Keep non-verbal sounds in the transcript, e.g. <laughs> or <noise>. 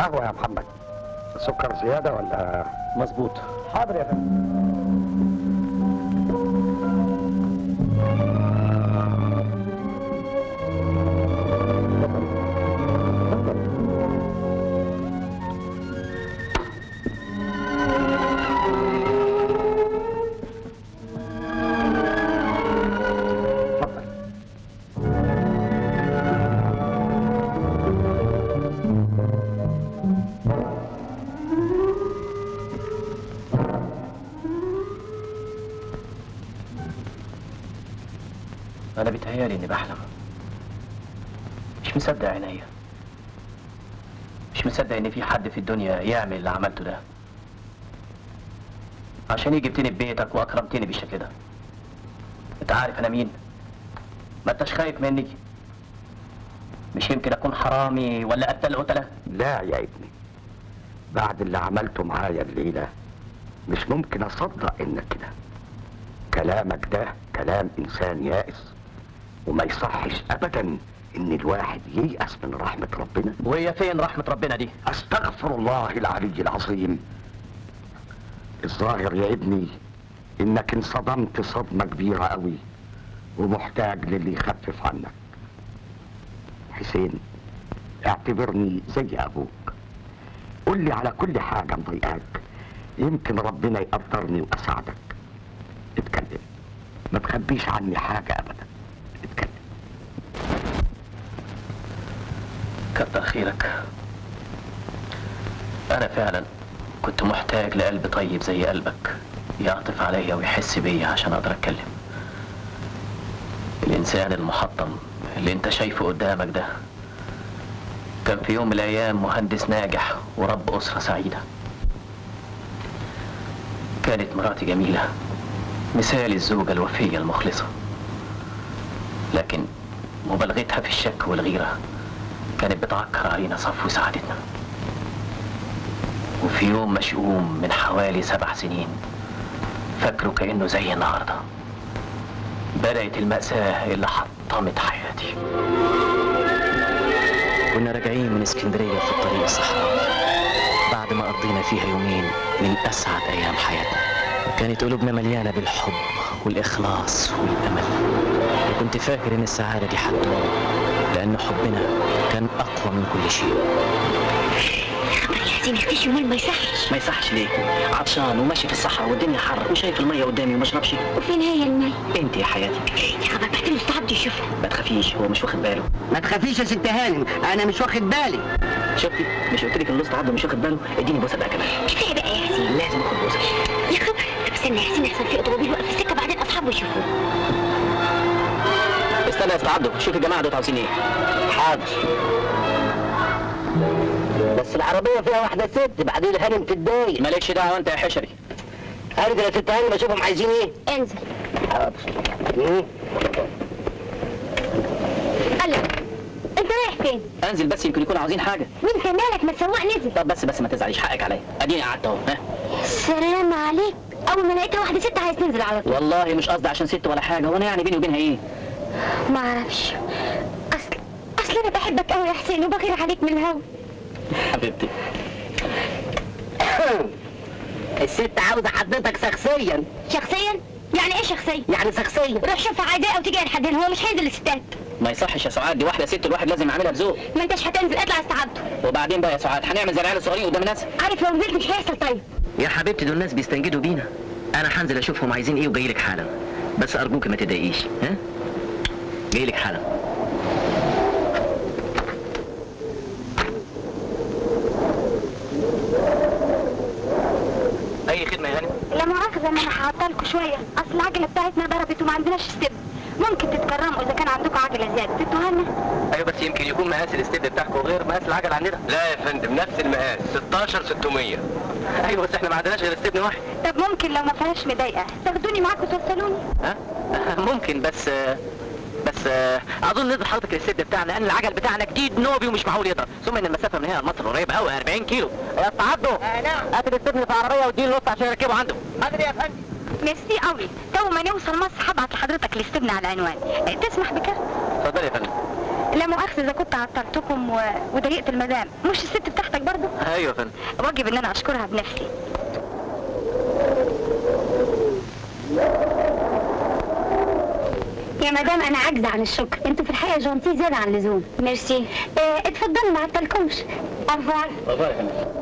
القهوه يا محمد. سكر زيادة ولا مظبوط؟ حاضر يا فندم. أنا بيتهيألي إني بحلم. مش مصدق عينيا مش مصدق إن في حد في الدنيا يعمل اللي عملته ده. عشان يجي جبتني ببيتك وأكرمتني بالشكل ده. أنت عارف أنا مين؟ ما أنتش خايف مني. مش يمكن أكون حرامي ولا قتل قتله لا يا ابني. بعد اللي عملته معايا الليلة مش ممكن أصدق إنك كده. كلامك ده كلام إنسان يائس. وما يصحش أبدا إن الواحد ييأس من رحمة ربنا. وهي فين رحمة ربنا دي؟ أستغفر الله العلي العظيم. الظاهر يا ابني إنك انصدمت صدمة كبيرة قوي ومحتاج للي يخفف عنك. حسين اعتبرني زي أبوك. قول لي على كل حاجة مضايقاك. يمكن ربنا يقدرني وأساعدك. اتكلم. ما تخبيش عني حاجة أبدا اتكلم كتر خيرك أنا فعلا كنت محتاج لقلب طيب زي قلبك يعطف عليا ويحس بيا عشان أقدر أتكلم. الإنسان المحطم اللي أنت شايفه قدامك ده كان في يوم من الأيام مهندس ناجح ورب أسرة سعيدة. كانت مراتي جميلة مثال الزوجة الوفية المخلصة لكن مبالغتها في الشك والغيرة كانت بتعكر علينا صفو سعادتنا. وفي يوم مشؤوم من حوالي سبع سنين فاكره كأنه زي النهارده. بدأت المأساة اللي حطمت حياتي. كنا راجعين من اسكندرية في الطريق الصحراوي. بعد ما قضينا فيها يومين من أسعد أيام حياتنا. كانت قلوبنا مليانة بالحب والإخلاص والأمل. وكنت فاكر إن السعادة دي هتدوم لأن حبنا كان أقوى من كل شيء. يا حسين يختشي يومين ما يصحش. ما يصحش ليه عطشان وماشي في الصحراء والدنيا حر وشايف المية قدامي وما اشربش وفين هي المي؟ أنت يا حياتي. يا خبر بعتله مستعد يشوفها ما تخافيش هو مش واخد باله. ما تخافيش يا ست هانم أنا مش واخد بالي. شفتي؟ مش قلت لك الاسطى عبده مش واخد باله؟ إديني بوسة بقى كمان. كفايه بقى يا حسين. لازم أخد بوسة. يا خبر. طب استنى يا حسين يحصل في اوتوموبيل واقف في السكة بعدين أصحابه يشوفوه. استنى يا أستاذ عبده شوف الجماعه دول عاوزين إيه؟ حاضر بس العربية فيها واحدة ست بعدين هانم تتضايق مالكش دعوة أنت يا حشري. عارف يا ست هانم اشوفهم عايزين إيه؟ انزل. حاضر. قال أنت رايح فين؟ أنزل بس يمكن يكونوا عاوزين حاجة. وانت مالك؟ ما تسوق نزل. طب بس بس ما تزعليش حقك عليا. أديني قعدت أهو. ها؟ سلام عليك. أول ما لقيتها واحدة ست عايز تنزل على طول. والله مش قصدي عشان ست ولا حاجة. وأنا يعني بيني وبينها إيه؟ ما أعرفش. اصل أصل أنا بحبك قوي يا حسين وبغير عليك من الهوا. حبيبتي. <clears throat> الست عاوزة حضرتك شخصيا. شخصيا؟ يعني إيه شخصيا؟ يعني شخصيا. روح شوفها عايزاه أو تيجي لحد هنا هو مش هينزل الستات. ما يصحش يا سعاد دي واحدة ست الواحد لازم يعملها بذوق. ما أنتش هتنزل اطلع استعبته وبعدين بقى يا سعاد هنعمل زي العيال الصغيرين قدام الناس؟ عارف لو نزلت مش هيحصل طيب. يا حبيبتي دول الناس بيستنجدوا بينا. أنا هنزل أشوفهم عايزين إيه وجاي لك حالا. بس أرجوك ما تضايقيش ها؟ جاي لك حالا. أي خدمة يا هانم لا مؤاخذة ان أنا هعطلكوا شوية أصل العجلة بتاعتنا ضربت وما عندناش ستيب. ممكن تتكرموا إذا كان عندكم عجلة زيادة. تدوها أيوه بس يمكن يكون مقاس الاستيد بتاعكم غير مقاس العجل عندنا. لا يا فندم نفس المقاس 16 600 أيوه بس إحنا ما عندناش غير استبن واحد. طب ممكن لو ما فيهاش مضايقة. تاخدوني معاكم توصلوني. ها؟ <laughs> ممكن بس بس أظن نقدر حضرتك الاستيد بتاعنا لأن العجل بتاعنا جديد نوبي ومش معقول يقدر ثم إن المسافة من هنا لمصر قريبة قوي 40 كيلو. يا اسطى عبده نعم. هات الاستبن في عربية واديني النص عشان يركبه عنده. حاضر يا فندم. ميرسي قوي تو ما نوصل مصر هبعت لحضرتك الاستبنى على العنوان. تسمح بكده اتفضل يا فندم. لا مؤاخذة إذا كنت عطلتكم و... وضايقت المدام. مش الست بتاعتك برضه أيوه يا فندم. واجب إن أنا أشكرها بنفسي. يا مدام أنا عاجزة عن الشكر. أنتوا في الحقيقة gentils زيادة عن اللزوم. ميرسي. آه اتفضلوا ما عطلكمش. افوار فندم